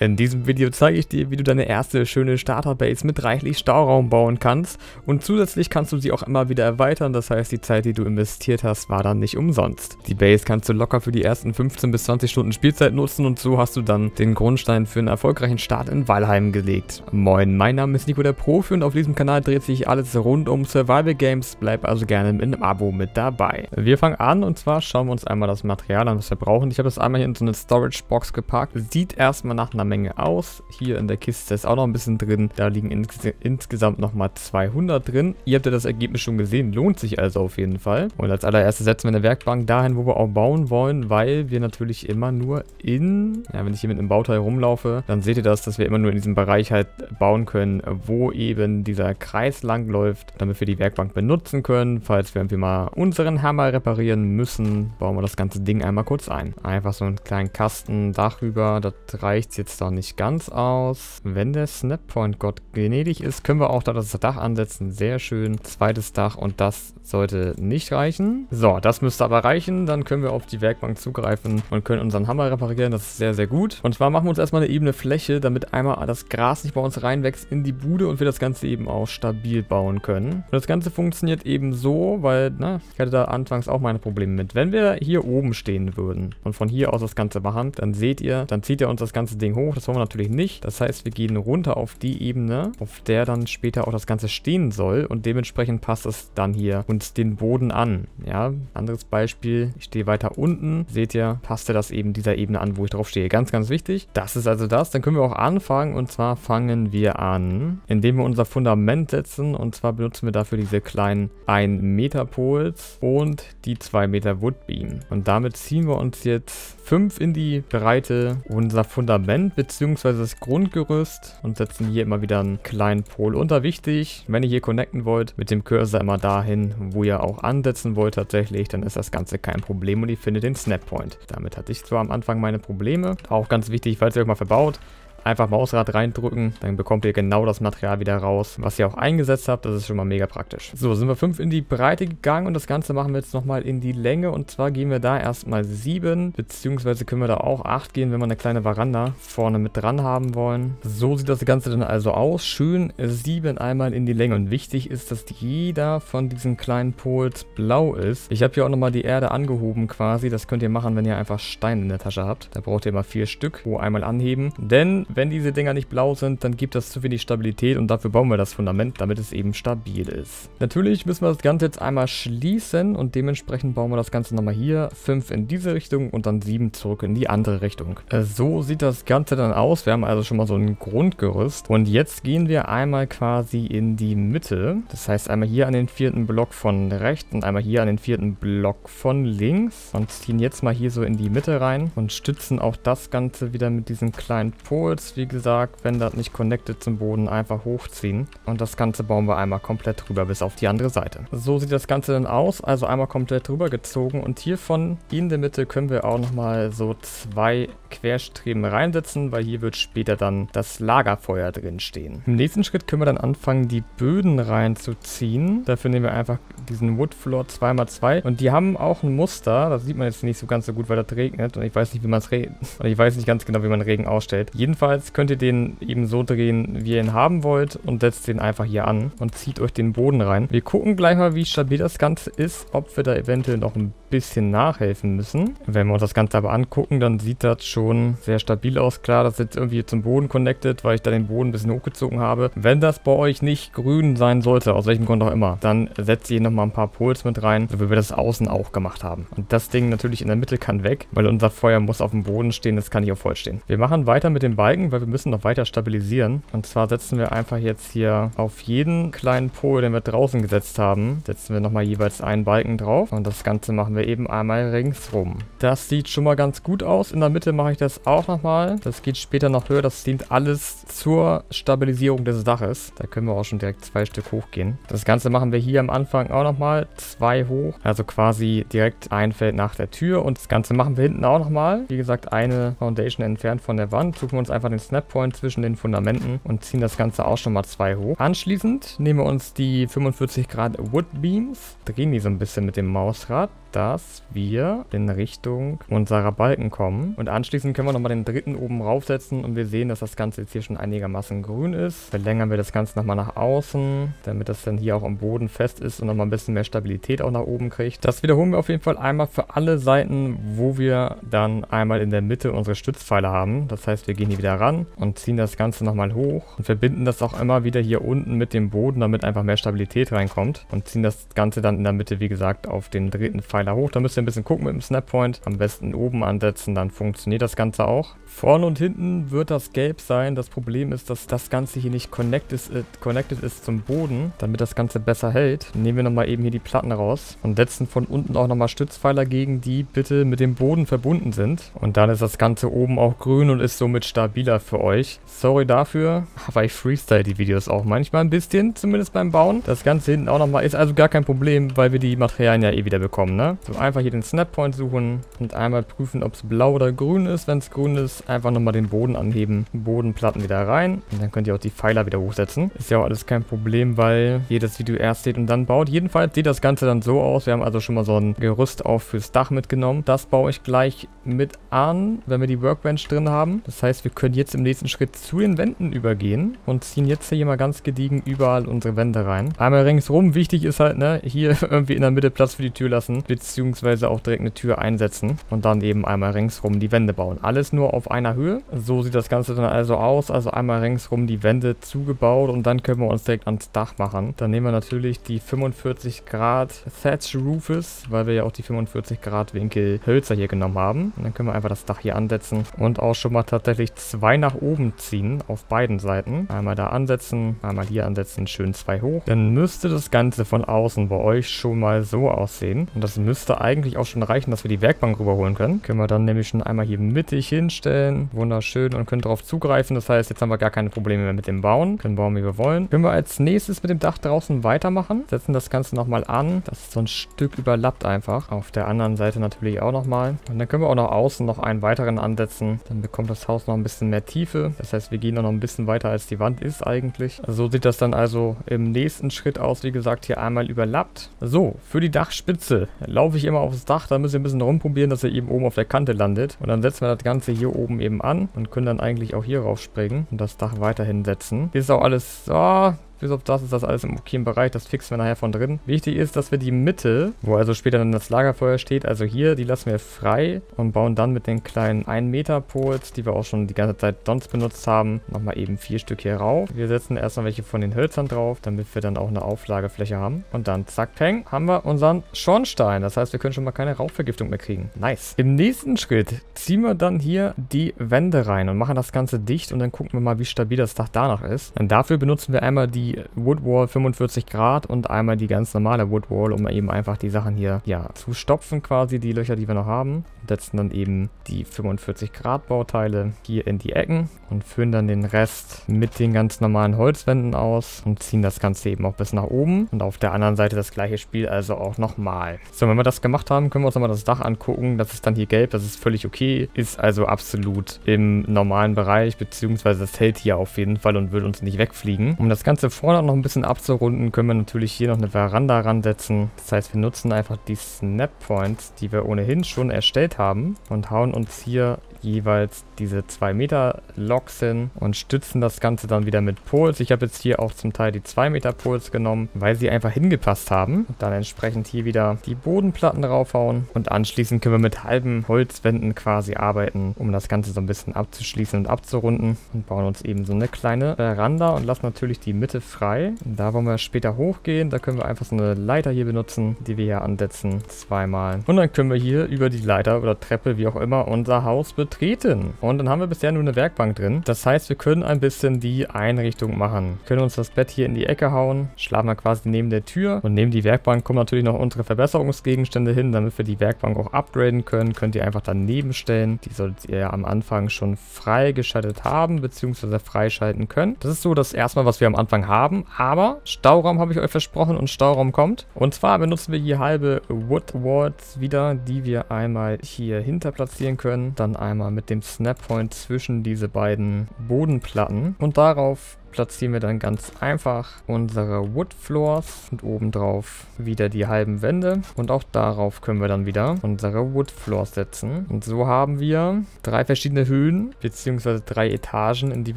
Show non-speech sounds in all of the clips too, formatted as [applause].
In diesem Video zeige ich dir, wie du deine erste schöne Starterbase mit reichlich Stauraum bauen kannst und zusätzlich kannst du sie auch immer wieder erweitern, das heißt die Zeit, die du investiert hast, war dann nicht umsonst. Die Base kannst du locker für die ersten 15 bis 20 Stunden Spielzeit nutzen und so hast du dann den Grundstein für einen erfolgreichen Start in Valheim gelegt. Moin, mein Name ist Nico der Profi und auf diesem Kanal dreht sich alles rund um Survival Games, bleib also gerne mit einem Abo mit dabei. Wir fangen an und zwar schauen wir uns einmal das Material an, was wir brauchen. Ich habe das einmal hier in so eine Storage Box gepackt, sieht erstmal nach einer einer Menge aus. Hier in der Kiste ist auch noch ein bisschen drin. Da liegen ins insgesamt nochmal 200 drin. Ihr habt ja das Ergebnis schon gesehen. Lohnt sich also auf jeden Fall. Und als allererstes setzen wir eine Werkbank dahin, wo wir auch bauen wollen, weil wir natürlich immer nur in... Ja, wenn ich hier mit einem Bauteil rumlaufe, dann seht ihr das, dass wir immer nur in diesem Bereich halt bauen können, wo eben dieser Kreis lang läuft, damit wir die Werkbank benutzen können. Falls wir irgendwie mal unseren Hammer reparieren müssen, bauen wir das ganze Ding einmal kurz ein. Einfach so einen kleinen Kasten darüber. Das reicht jetzt doch nicht ganz aus. Wenn der Snappoint Gott gnädig ist, können wir auch da das Dach ansetzen. Sehr schön. Zweites Dach und das sollte nicht reichen. So, das müsste aber reichen. Dann können wir auf die Werkbank zugreifen und können unseren Hammer reparieren. Das ist sehr, sehr gut. Und zwar machen wir uns erstmal eine ebene Fläche, damit einmal das Gras nicht bei uns reinwächst in die Bude und wir das Ganze eben auch stabil bauen können. Und das Ganze funktioniert eben so, weil, na, ich hatte da anfangs auch meine Probleme mit. Wenn wir hier oben stehen würden und von hier aus das Ganze machen, dann seht ihr, dann zieht ihr uns das ganze Ding hoch. Das wollen wir natürlich nicht. Das heißt, wir gehen runter auf die Ebene, auf der dann später auch das Ganze stehen soll und dementsprechend passt es dann hier uns den Boden an. Ja, anderes Beispiel, ich stehe weiter unten, seht ihr, passt das eben dieser Ebene an, wo ich drauf stehe. Ganz, ganz wichtig. Das ist also das. Dann können wir auch anfangen und zwar fangen wir an, indem wir unser Fundament setzen und zwar benutzen wir dafür diese kleinen 1 Meter Poles und die 2 Meter Woodbeam. Und damit ziehen wir uns jetzt 5 in die Breite unser Fundament bzw. das Grundgerüst und setzen hier immer wieder einen kleinen Pol unter. Wichtig, wenn ihr hier connecten wollt, mit dem Cursor immer dahin, wo ihr auch ansetzen wollt tatsächlich, dann ist das Ganze kein Problem und ihr findet den Snappoint. Damit hatte ich zwar am Anfang meine Probleme, auch ganz wichtig, falls ihr euch mal verbaut, Einfach Mausrad reindrücken, dann bekommt ihr genau das Material wieder raus, was ihr auch eingesetzt habt. Das ist schon mal mega praktisch. So, sind wir 5 in die Breite gegangen und das Ganze machen wir jetzt nochmal in die Länge. Und zwar gehen wir da erstmal 7, beziehungsweise können wir da auch 8 gehen, wenn wir eine kleine Veranda vorne mit dran haben wollen. So sieht das Ganze dann also aus. Schön 7 einmal in die Länge. Und wichtig ist, dass jeder von diesen kleinen Pols blau ist. Ich habe hier auch nochmal die Erde angehoben quasi. Das könnt ihr machen, wenn ihr einfach Steine in der Tasche habt. Da braucht ihr immer vier Stück, wo einmal anheben. Denn wenn diese Dinger nicht blau sind, dann gibt das zu wenig Stabilität und dafür bauen wir das Fundament, damit es eben stabil ist. Natürlich müssen wir das Ganze jetzt einmal schließen und dementsprechend bauen wir das Ganze nochmal hier. 5 in diese Richtung und dann 7 zurück in die andere Richtung. Äh, so sieht das Ganze dann aus. Wir haben also schon mal so ein Grundgerüst. Und jetzt gehen wir einmal quasi in die Mitte. Das heißt einmal hier an den vierten Block von rechts und einmal hier an den vierten Block von links. Und ziehen jetzt mal hier so in die Mitte rein und stützen auch das Ganze wieder mit diesen kleinen Poles jetzt, wie gesagt, wenn das nicht connected zum Boden, einfach hochziehen. Und das Ganze bauen wir einmal komplett drüber bis auf die andere Seite. So sieht das Ganze dann aus. Also einmal komplett drüber gezogen. Und hiervon in der Mitte können wir auch nochmal so zwei Querstreben reinsetzen, weil hier wird später dann das Lagerfeuer drin stehen. Im nächsten Schritt können wir dann anfangen, die Böden reinzuziehen. Dafür nehmen wir einfach diesen Woodfloor 2x2 und die haben auch ein Muster. Das sieht man jetzt nicht so ganz so gut, weil das regnet und ich weiß nicht, wie man es regnet. [laughs] Und ich weiß nicht ganz genau, wie man Regen ausstellt. Jedenfalls könnt ihr den eben so drehen, wie ihr ihn haben wollt und setzt den einfach hier an und zieht euch den Boden rein. Wir gucken gleich mal, wie stabil das Ganze ist, ob wir da eventuell noch ein bisschen nachhelfen müssen. Wenn wir uns das Ganze aber angucken, dann sieht das schon sehr stabil aus. Klar, das ist jetzt irgendwie zum Boden connected, weil ich da den Boden ein bisschen hochgezogen habe. Wenn das bei euch nicht grün sein sollte, aus welchem Grund auch immer, dann setzt ihr nochmal ein paar Poles mit rein, so wie wir das außen auch gemacht haben. Und das Ding natürlich in der Mitte kann weg, weil unser Feuer muss auf dem Boden stehen, das kann nicht auf voll stehen. Wir machen weiter mit dem Balken, weil wir müssen noch weiter stabilisieren. Und zwar setzen wir einfach jetzt hier auf jeden kleinen Pol, den wir draußen gesetzt haben, setzen wir nochmal jeweils einen Balken drauf. Und das Ganze machen wir eben einmal ringsrum. Das sieht schon mal ganz gut aus. In der Mitte mache ich das auch nochmal. Das geht später noch höher. Das dient alles zur Stabilisierung des Daches. Da können wir auch schon direkt zwei Stück hochgehen. Das Ganze machen wir hier am Anfang auch nochmal. Zwei hoch. Also quasi direkt ein Feld nach der Tür. Und das Ganze machen wir hinten auch nochmal. Wie gesagt, eine Foundation entfernt von der Wand. Suchen wir uns einfach den Snappoint zwischen den Fundamenten und ziehen das Ganze auch schon mal zwei hoch. Anschließend nehmen wir uns die 45 Grad Wood Beams, drehen die so ein bisschen mit dem Mausrad dass wir in Richtung unserer Balken kommen. Und anschließend anschließend können wir nochmal den dritten oben raufsetzen und wir sehen, dass das Ganze jetzt hier schon einigermaßen grün ist. Verlängern wir das Ganze nochmal nach außen, damit das dann hier auch am Boden fest ist und nochmal ein bisschen mehr Stabilität auch nach oben kriegt. Das wiederholen wir auf jeden Fall einmal für alle Seiten, wo wir dann einmal in der Mitte unsere Stützpfeiler haben. Das heißt, wir gehen hier wieder ran und ziehen das Ganze nochmal hoch und verbinden das auch immer wieder hier unten mit dem Boden, damit einfach mehr Stabilität reinkommt und ziehen das Ganze dann in der Mitte, wie gesagt, auf den dritten Pfeiler hoch. Da müsst ihr ein bisschen gucken mit dem Snappoint. Am besten oben ansetzen, dann funktioniert das Ganze auch. Vorne und hinten wird das gelb sein. Das Problem ist, dass das Ganze hier nicht connected ist, äh, connected ist zum Boden, damit das Ganze besser hält. Nehmen wir nochmal eben hier die Platten raus und setzen von unten auch nochmal Stützpfeiler gegen, die bitte mit dem Boden verbunden sind. Und dann ist das Ganze oben auch grün und ist somit stabiler für euch. Sorry dafür, aber ich freestyle die Videos auch manchmal ein bisschen, zumindest beim Bauen. Das Ganze hinten auch nochmal ist also gar kein Problem, weil wir die Materialien ja eh wieder bekommen, ne? So, einfach hier den Snappoint suchen und einmal prüfen, ob es blau oder grün ist. Wenn es grün ist, einfach nochmal den Boden anheben, Bodenplatten wieder rein und dann könnt ihr auch die Pfeiler wieder hochsetzen. Ist ja auch alles kein Problem, weil das Video erst seht und dann baut. Jedenfalls sieht das Ganze dann so aus. Wir haben also schon mal so ein Gerüst auch fürs Dach mitgenommen. Das baue ich gleich mit an, wenn wir die Workbench drin haben. Das heißt, wir können jetzt im nächsten Schritt zu den Wänden übergehen und ziehen jetzt hier mal ganz gediegen überall unsere Wände rein. Einmal ringsrum, wichtig ist halt, ne, hier [laughs] irgendwie in der Mitte Platz für die Tür lassen, beziehungsweise auch direkt eine Tür einsetzen und dann eben einmal ringsrum die Wände bauen. Alles nur auf einer Höhe. So sieht das Ganze dann also aus. Also einmal ringsrum die Wände zugebaut und dann können wir uns direkt ans Dach machen. Dann nehmen wir natürlich die 45 Grad Thatch Roofes, weil wir ja auch die 45 Grad Winkel Hölzer hier genommen haben. Und dann können wir einfach das Dach hier ansetzen und auch schon mal tatsächlich zwei nach oben ziehen auf beiden Seiten. Einmal da ansetzen, einmal hier ansetzen, schön zwei hoch. Dann müsste das Ganze von außen bei euch schon mal so aussehen. Und das müsste eigentlich auch schon reichen, dass wir die Werkbank rüberholen können. Können wir dann nämlich schon einmal hier mittig hinstellen. Wunderschön und können darauf zugreifen. Das heißt, jetzt haben wir gar keine Probleme mehr mit dem Bauen. Können bauen, wie wir wollen. Können wir als nächstes mit dem Dach draußen weitermachen. Setzen das Ganze nochmal an. Das ist so ein Stück überlappt einfach. Auf der anderen Seite natürlich auch nochmal. Und dann können wir auch noch außen noch einen weiteren ansetzen. Dann bekommt das Haus noch ein bisschen mehr Tiefe. Das heißt, wir gehen noch ein bisschen weiter, als die Wand ist eigentlich. Also so sieht das dann also im nächsten Schritt aus. Wie gesagt, hier einmal überlappt. So, für die Dachspitze laufe ich immer aufs Dach. Da müsst ihr ein bisschen rumprobieren, dass er eben oben auf der Kante landet. Und dann setzen wir das Ganze hier oben eben an und können dann eigentlich auch hier raufspringen und das Dach weiterhin setzen. Hier ist auch alles, oh, bis auf das ist das alles im okayen Bereich. Das fixen wir nachher von drin. Wichtig ist, dass wir die Mitte, wo also später dann das Lagerfeuer steht, also hier, die lassen wir frei und bauen dann mit den kleinen 1 Meter Poles, die wir auch schon die ganze Zeit sonst benutzt haben, nochmal eben vier Stück hier rauf. Wir setzen erstmal welche von den Hölzern drauf, damit wir dann auch eine Auflagefläche haben. Und dann zack, peng, haben wir unseren Schornstein. Das heißt, wir können schon mal keine Rauchvergiftung mehr kriegen. Nice. Im nächsten Schritt ziehen wir dann hier die Wände rein und machen das Ganze dicht und dann gucken wir mal, wie stabil das Dach danach ist. Und dafür benutzen wir einmal die Woodwall 45 Grad und einmal die ganz normale Woodwall, um eben einfach die Sachen hier ja zu stopfen quasi, die Löcher, die wir noch haben. Setzen dann eben die 45 Grad Bauteile hier in die Ecken und führen dann den Rest mit den ganz normalen Holzwänden aus und ziehen das Ganze eben auch bis nach oben. Und auf der anderen Seite das gleiche Spiel also auch nochmal. So, wenn wir das gemacht haben, können wir uns nochmal das Dach angucken. Das ist dann hier gelb, das ist völlig okay. Ist also absolut im normalen Bereich, beziehungsweise das hält hier auf jeden Fall und wird uns nicht wegfliegen. Um das Ganze vorne noch ein bisschen abzurunden, können wir natürlich hier noch eine Veranda ransetzen. Das heißt, wir nutzen einfach die Snap Points, die wir ohnehin schon erstellt haben und hauen uns hier jeweils diese 2 Meter Loks hin und stützen das Ganze dann wieder mit Poles. Ich habe jetzt hier auch zum Teil die 2 Meter Poles genommen, weil sie einfach hingepasst haben. Und dann entsprechend hier wieder die Bodenplatten draufhauen und anschließend können wir mit halben Holzwänden quasi arbeiten, um das Ganze so ein bisschen abzuschließen und abzurunden und bauen uns eben so eine kleine Veranda und lassen natürlich die Mitte frei. Da wollen wir später hochgehen, da können wir einfach so eine Leiter hier benutzen, die wir hier ansetzen, zweimal. Und dann können wir hier über die Leiter oder Treppe, wie auch immer, unser Haus betreten. Und dann haben wir bisher nur eine Werkbank drin. Das heißt, wir können ein bisschen die Einrichtung machen. Wir können uns das Bett hier in die Ecke hauen, schlafen wir quasi neben der Tür und neben die Werkbank kommen natürlich noch unsere Verbesserungsgegenstände hin, damit wir die Werkbank auch upgraden können. Könnt ihr einfach daneben stellen. Die solltet ihr ja am Anfang schon freigeschaltet haben, beziehungsweise freischalten können. Das ist so das erstmal, was wir am Anfang haben. Aber Stauraum habe ich euch versprochen und Stauraum kommt. Und zwar benutzen wir hier halbe Wood Walls wieder, die wir einmal hier hinter platzieren können. Dann einmal mit dem Snap Point zwischen diese beiden Bodenplatten. Und darauf platzieren wir dann ganz einfach unsere Wood Floors und obendrauf wieder die halben Wände. Und auch darauf können wir dann wieder unsere Wood Floors setzen. Und so haben wir drei verschiedene Höhen, beziehungsweise drei Etagen, in die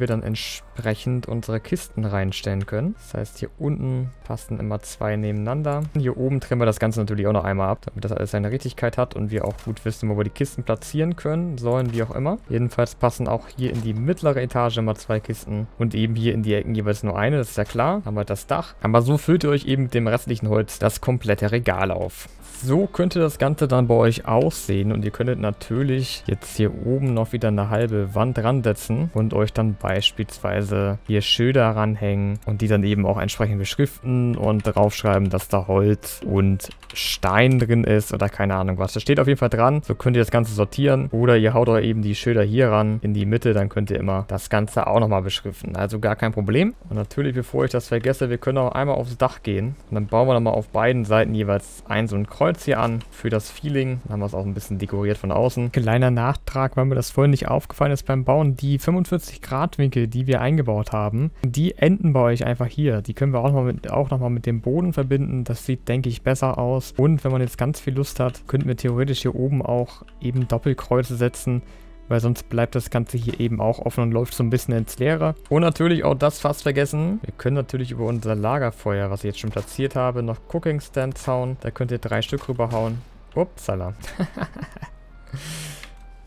wir dann entsprechend unsere Kisten reinstellen können. Das heißt, hier unten passen immer zwei nebeneinander. Hier oben trennen wir das Ganze natürlich auch noch einmal ab, damit das alles seine Richtigkeit hat und wir auch gut wissen, wo wir die Kisten platzieren können, sollen, wie auch immer. Jedenfalls passen auch hier in die mittlere Etage immer zwei Kisten und eben hier in die Ecken jeweils nur eine, das ist ja klar. Haben wir das Dach. Aber so füllt ihr euch eben mit dem restlichen Holz das komplette Regal auf. So könnte das Ganze dann bei euch aussehen und ihr könntet natürlich jetzt hier oben noch wieder eine halbe Wand dran setzen und euch dann beispielsweise hier Schilder ranhängen und die dann eben auch entsprechend beschriften und draufschreiben, dass da Holz und Stein drin ist oder keine Ahnung was. Das steht auf jeden Fall dran. So könnt ihr das Ganze sortieren oder ihr haut euch eben die Schilder hier ran in die Mitte, dann könnt ihr immer das Ganze auch nochmal beschriften. Also gar kein Problem. Und natürlich, bevor ich das vergesse, wir können auch einmal aufs Dach gehen und dann bauen wir nochmal auf beiden Seiten jeweils ein so ein Kreuz Kreuz hier an für das Feeling. Dann haben wir es auch ein bisschen dekoriert von außen. Kleiner Nachtrag, weil mir das vorhin nicht aufgefallen ist beim Bauen. Die 45 Grad Winkel, die wir eingebaut haben, die enden bei euch einfach hier. Die können wir auch, noch mit, auch nochmal mit dem Boden verbinden. Das sieht, denke ich, besser aus. Und wenn man jetzt ganz viel Lust hat, könnten wir theoretisch hier oben auch eben Doppelkreuze setzen weil sonst bleibt das Ganze hier eben auch offen und läuft so ein bisschen ins Leere. Und natürlich auch das fast vergessen. Wir können natürlich über unser Lagerfeuer, was ich jetzt schon platziert habe, noch Cooking Stand zauen. Da könnt ihr drei Stück rüberhauen. Upsala. [laughs]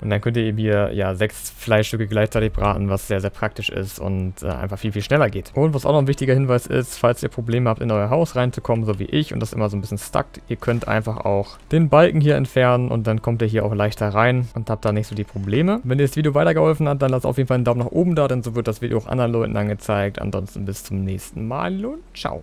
Und dann könnt ihr eben hier ja sechs Fleischstücke gleichzeitig braten, was sehr, sehr praktisch ist und äh, einfach viel, viel schneller geht. Und was auch noch ein wichtiger Hinweis ist, falls ihr Probleme habt, in euer Haus reinzukommen, so wie ich, und das immer so ein bisschen stuckt, ihr könnt einfach auch den Balken hier entfernen und dann kommt ihr hier auch leichter rein und habt da nicht so die Probleme. Wenn dir das Video weitergeholfen hat, dann lasst auf jeden Fall einen Daumen nach oben da, denn so wird das Video auch anderen Leuten angezeigt. Ansonsten bis zum nächsten Mal und ciao.